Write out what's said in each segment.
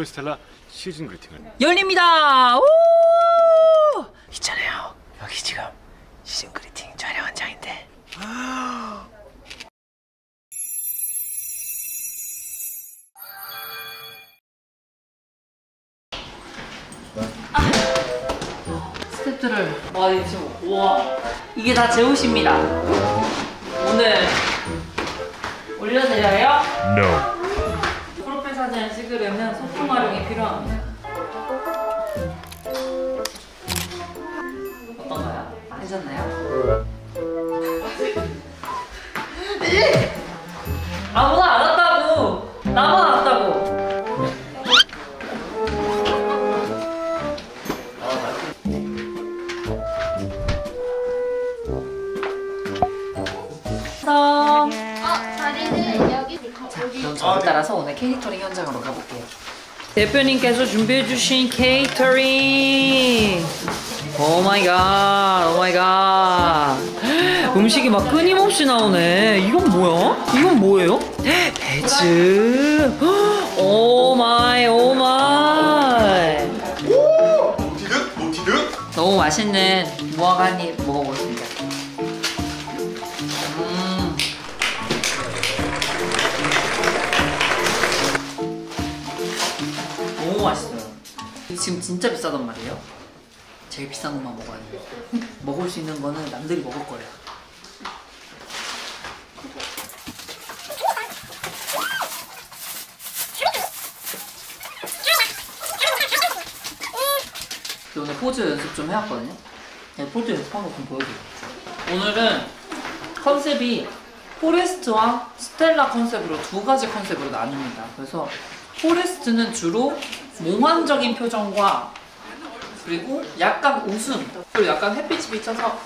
포레스텔라 시즌 그리팅을 열립니다. 오! 있잖아요. 여기 지금 시즌 그리팅 촬영 현장인데. 와 지금 와 이게 다 제 옷입니다. 오늘 올려드려요. No 사진을 찍으려면 소품 활용이 필요합니다. 어떤가요? 괜찮나요? 저를 따라서 오늘 케이터링 현장으로 가볼게요. 대표님께서 준비해 주신 케이터링. Oh my god, oh my god. 음식이 막 끊임없이 나오네. 이건 뭐야? 이건 뭐예요? 배즈. Oh my, oh my. Knotted? Knotted? 너무 맛있는 무화과 한입 먹어보겠습니다. 지금 진짜 비싸단 말이에요. 제일 비싼 것만 먹어야 돼요. 먹을 수 있는 거는 남들이 먹을 거예요. 오늘 포즈 연습 좀 해왔거든요. 네, 포즈 연습한 거 좀 보여드릴게요. 오늘은 컨셉이 forest와 스텔라 컨셉으로 두 가지 컨셉으로 나뉩니다. 그래서 forest는 주로 몽환적인 표정과 그리고 약간 웃음 그리고 약간 햇빛이 비쳐서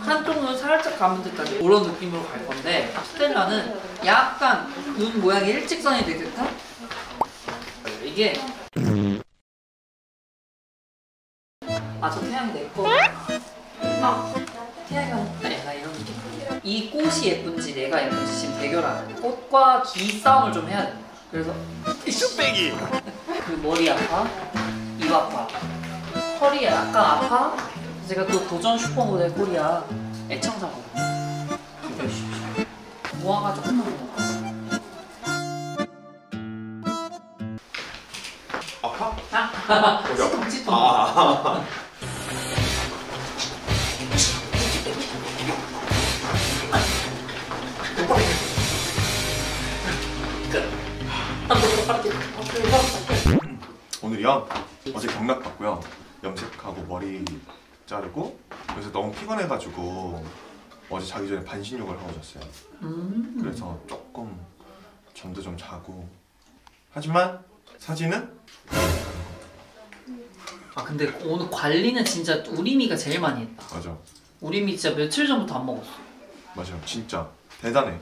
한쪽 눈 살짝 감은 듯한 그런 느낌으로 갈 건데 스텔라는 약간 눈 모양이 일직선이 될 듯한? 이게 아 저 태양이 내거. 아 태양이 왔다 약간 이런 느낌. 이 꽃이 예쁜지 내가 예쁜지 지금 대결하는 꽃과 기 싸움을 좀 해야 된다 그래서 쑥배기 그 머리 아파? 입 아파? 허리 약간 아파? 제가 또 도전 슈퍼모델 코리아 애청자거든요 기대해주십시오 모아가 조금만 더 먹을까? 아파? 아, 어디 아파? 덩치통 아, 오늘이요? 어제 경락 받고요. 염색하고 머리 자르고 그래서 너무 피곤해가지고 어제 자기 전에 반신욕을 하고 잤어요. 음. 그래서 조금 잠도 좀 자고 하지만 사진은 아 근데 오늘 관리는 진짜 우리미가 제일 많이 했다 맞아 우리미 진짜 며칠 전부터 안 먹었어 맞아 진짜 대단해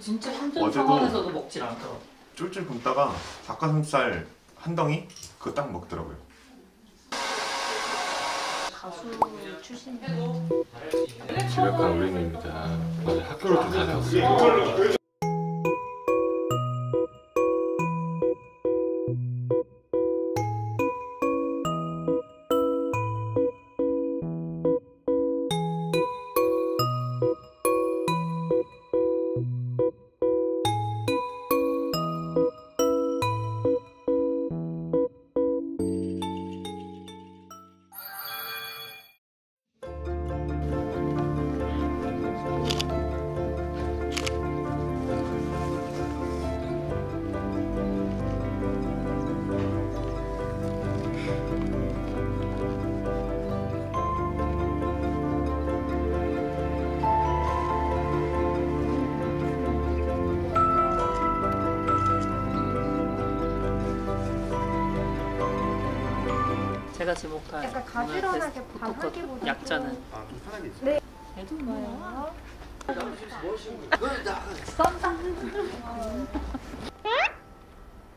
진짜 힘든 어제도- 상황에서도 먹질 않더라고 쫄쫄 굶다가 닭가슴살 한 덩이 그거 딱 먹더라고요. 가수 출신. 지각한 우리입니다 어제 학교를 좀 다녀왔어요 제가 지목한 약간 가지런하게 반하기보다 약자는 네. 얘도 뭐야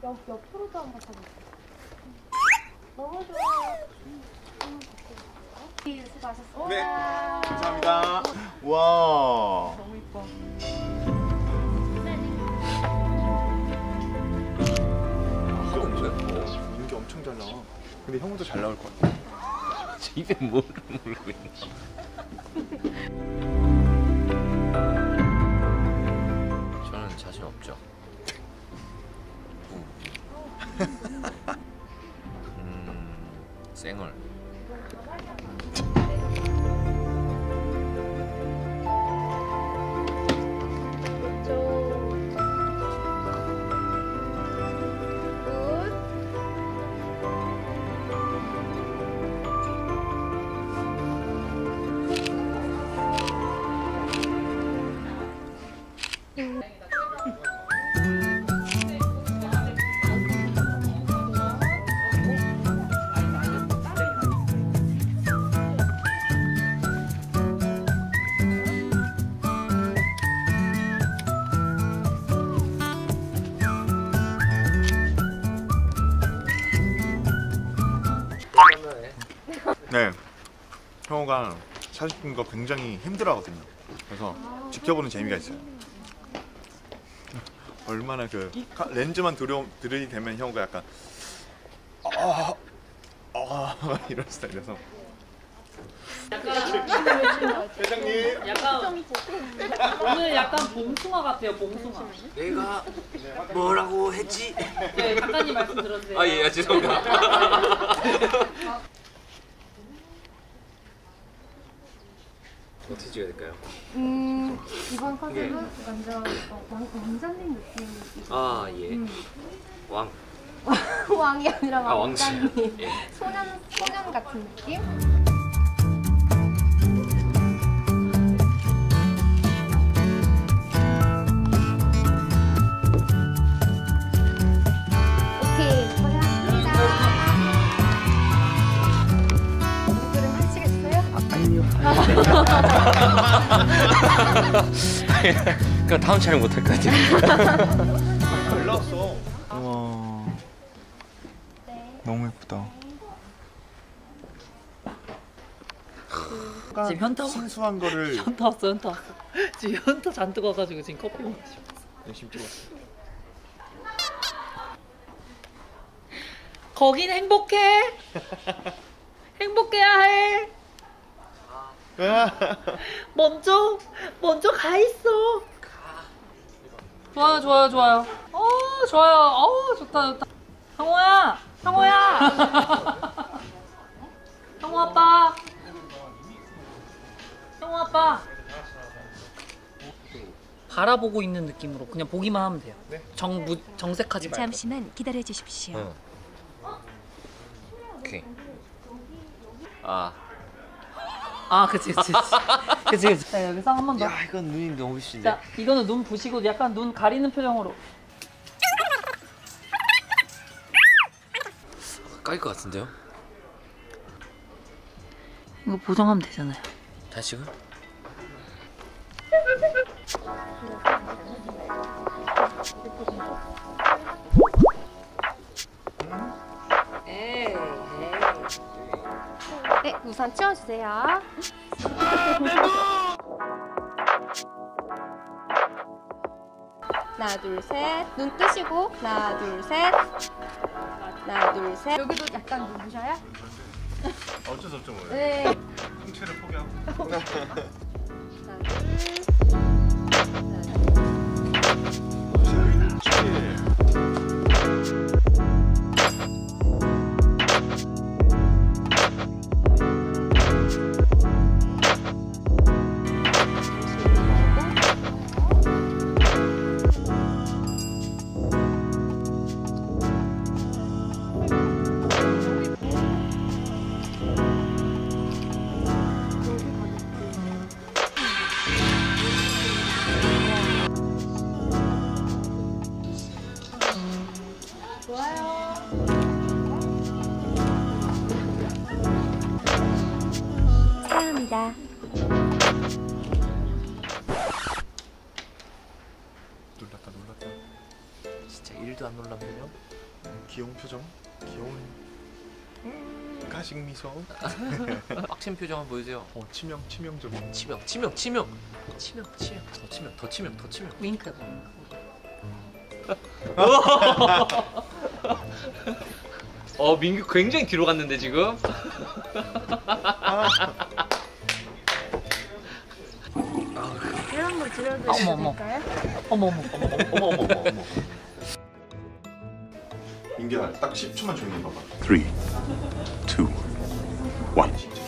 옆 옆으로 도 한번 가볼게요. 너무 좋아요. 네, 수고하셨습니다. 네, 감사합니다. 와. 근데 형도 잘 나올 것 같아. 입에 뭘 물고 있는 네. 형호가 사진 찍는 거 굉장히 힘들어 하거든요. 그래서 지켜보는 재미가 있어요. 얼마나 그 카- 렌즈만 들여 들이대면 형호가 약간 아, 아 이런 스타일이라서. 회장님. 약간 오늘 약간 봉숭아 같아요. 봉숭아. 내가 뭐라고 했지? 네, 작가님 말씀 들어주세요. 아 예, 죄송합니다. 어떻게 찍어야 될까요? 음, 이번 컨셉은 완전 어, 왕, 왕자님 느낌이 아 예. 음. 왕. 왕이 아니라 아 왕자님. 왕자님 예. 소년, 소년 같은 느낌? 하시겠어요? 그럼 다음 촬영 못할 것 같아요. 잘 나왔어. 우와. 너무 예쁘다. 지금 현타 왔- 순수한 거를 현타 왔어, 현타 왔어. 지금 현타 잔뜩 와가지고 지금 커피 마시고. 열심히 찍었어. 거긴 행복해. 행복해야 해. 먼저 먼저 가 있어. 좋아요, 좋아요, 좋아요. 어, 좋아요. 어, 좋다, 좋다. 형호야, 형호야. 형호 아빠. 형호 아빠. 바라보고 있는 느낌으로 그냥 보기만 하면 돼요. 정 무, 정색하지 말고. 잠시만 기다려 주십시오. 응. 오케이. 아. 아, 그치, 그치, 그치. 그치, 그치. 자, 여기서 한 번 더. 야 이건 눈이 너무 신데. 자, 이거는 눈 부시고 약간 눈 가리는 표정으로. 까일 것 같은데요? 이거 보정하면 되잖아요. 다시요? 네, 우선 치워주세요. 하나, 둘, 셋. 눈 뜨시고. 하나, 둘, 셋. 하나, 둘, 셋. 여기도 약간 눈부셔요? 어쩔 수 없죠 뭐. 네. 통째를 포기하고. 둘. 사랑합니다. 놀랐다 놀랐다. 진짜 1도 안 놀랍네요. 귀여운 표정. 귀여운 음, 가식 미소. 빡친 표정 한번 보여주세요. 어 치명 치명적인. 치명, 치명, 치명, 치명, 치명, 더 치명, 더 치명, 더 치명. 윙크. 어 민규 굉장히 뒤로 갔는데 지금. 이런 거 드려도 어머, 어머. 될까요? 어머 어머 어머 어머 어머 어머 어머. 민기야 딱 10초만 조용히 해봐봐. 3, 2, 1. 진짜 조용히 해.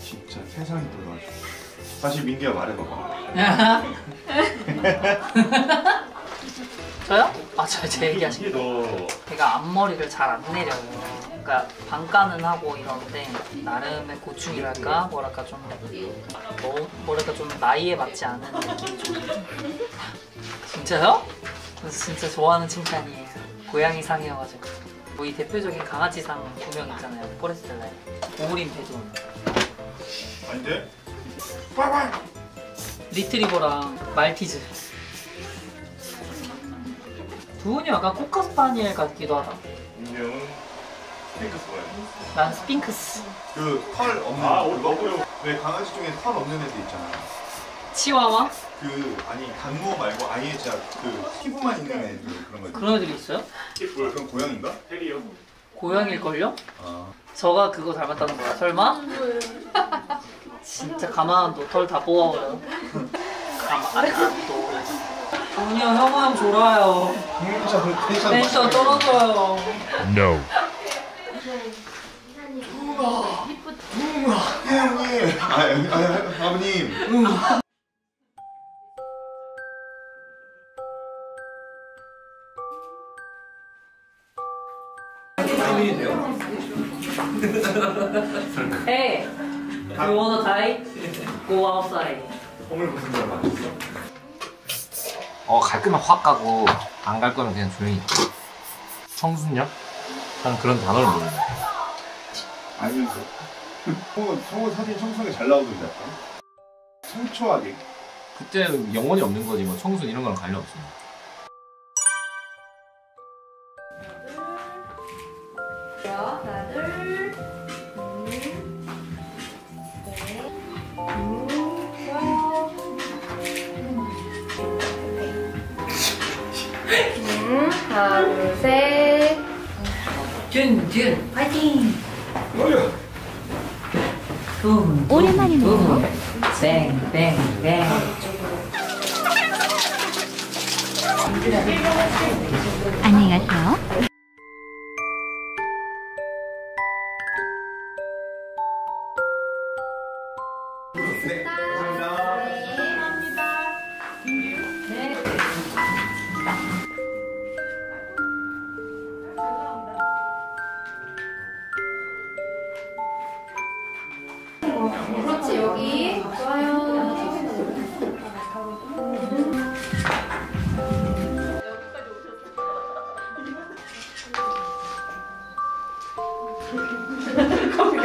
진짜 세상이 돌아가지고. 다시 민기야 말해봐봐. 저요? 아, 저제 얘기하시는 제가 앞머리를 잘 안 내려요. 그러니까 반가는 하고 이러는데 나름의 고충이랄까 뭐랄까 좀 뭐, 뭐랄까 좀 나이에 맞지 않은 느낌이 좀 진짜요? 저 진짜 좋아하는 칭찬이에요. 고양이 상이어가지고 뭐 이 대표적인 강아지상 두명 있잖아요. 포레스텔라에 오린 배돈 아닌데? 리트리버랑 말티즈 두 분이 약간 코카 스파니엘 같기도 하다. 민경은 스피커스 뭐야? 난 스핑크스. 그 털 없는 아, 그거? 왜 강아지 중에 털 없는 애들 있잖아. 치와와? 그 아니 단모 말고 아예 진짜 그 피부만 있는 애들 그런 거. 그런 애들이 있어요? 뭐야 그럼 고양인가? 고양일걸요? 아. 저가 그거 닮았다는 거야, 설마? 진짜 가만 둬. 털 다 뽑아버려. 가만 둬. 아니요, 형우 형 졸아요. 텐션 떨어져요. No. 예 형님. 아, 아, 아 아버님. Hey, you wanna die? Go outside. 홈을 무슨 말 맞췄어? 어 갈 거면 확 가고 안 갈 거면 그냥 조용히. 청순력? 난 그런 단어를 모르는데. 아니면서. 성우 성우 사진 청소하게 잘 나오던데 약간. 상초하게. 그때는 영혼이 없는 거지 뭐 청순 이런 거랑 관련 없어. 하나, 둘, 음, 하나, 둘, 셋. 준, 준, 파이팅! 붐, 오랜만이네요. 붐, 뱅, 뱅, 뱅. 안녕히 가세요. 네.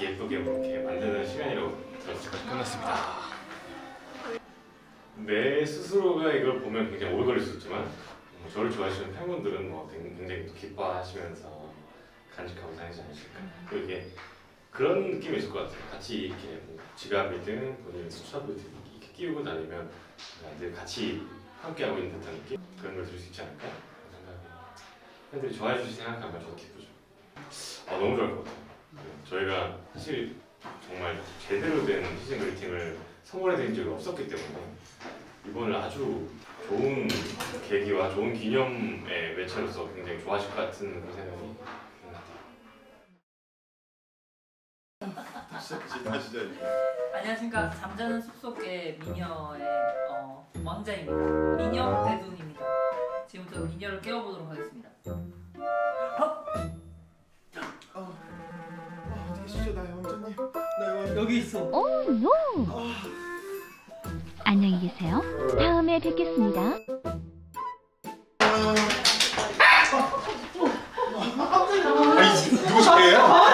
예쁘게 이렇게 만드는 시간이라고 들었어요. 끝났습니다. 내 스스로가 이걸 보면 굉장히 오래 걸릴 수 있지만 뭐 저를 좋아하시는 팬분들은 뭐 굉장히 또 기뻐하시면서 간직하고 다니지 않으실까. 그리고 이게 그런 느낌이 있을 것 같아요. 같이 이렇게 뭐 지갑이든 본인 수첩이든 이렇게 끼우고 다니면 늘 같이 함께하고 있는 듯한 느낌? 그런 걸들수 있지 않을까? 생각이 팬들이 좋아해 주시 생각하면 저도 기쁘죠. 아 너무 좋을 것 같아요. 사실 정말 제대로 된 시즌 그리팅을 선물해 드린 적이 없었기 때문에 이번을 아주 좋은 계기와 좋은 기념의 매체로서 굉장히 좋아하실 것 같은 그런 생각이 진짜. 안녕하십니까. 잠자는 숲속의 미녀의 어, 왕자입니다. 미녀 대둔입니다. 지금부터 미녀를 깨워보도록 하겠습니다. 여기 있어. 오, 노. 아... 안녕히 계세요. 다음에 뵙겠습니다. 아, 깜짝이야. 누구 소리예요?